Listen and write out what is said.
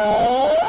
Yeah!